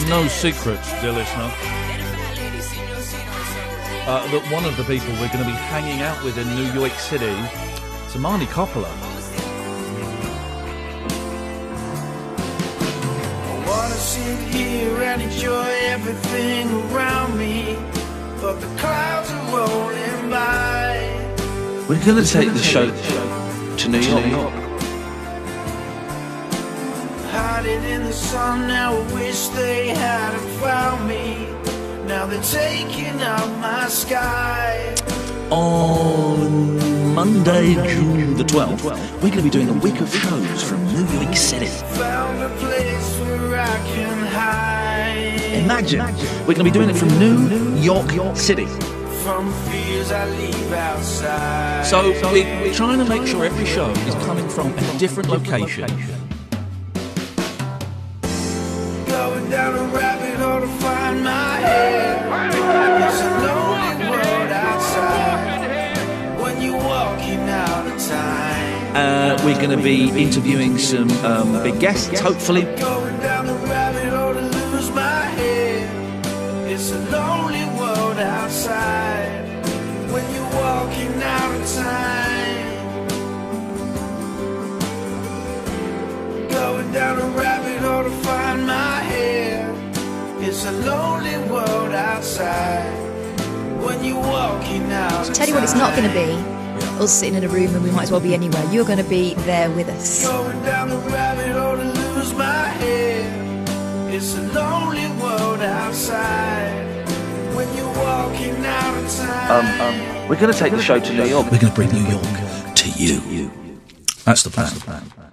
It's no secret, dear listener, uh, that one of the people we're going to be hanging out with in New York City is Imani Coppola. I wanna sit here and enjoy everything around me, but the clouds are rolling by. We're going to take the show to New York. Hiding in the sun, now I wish they hadn't found me. Now they're taking out my sky. On Monday, June the 12th, we're going to be doing a week of shows from New York City. Found a place where I can hide. Imagine, we're going to be doing it from New York City. From fears I leave outside. So we're trying to make sure every show is coming from a different location. Going down a rabbit hole to find my head. It's a lonely world outside. When you're walking out of time. Uh, we're going to be interviewing some um, big guests, hopefully. Going down the rabbit hole to lose my head. It's a lonely world outside. A lonely world outside. When you're walking out of Tell you what, it's not going to be us sitting in a room and we might as well be anywhere. You're going to be there with us. Going down the rabbit hole to lose my head. It's a lonely world outside. When you're walking out of time. Um, um, we're going to take the show to New York. We're going to bring New York to you. That's the plan.